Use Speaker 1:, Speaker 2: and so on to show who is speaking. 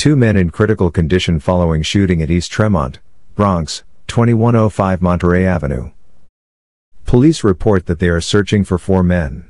Speaker 1: Two men in critical condition following shooting at East Tremont, Bronx, 2105 Monterey Avenue. Police report that they are searching for four men.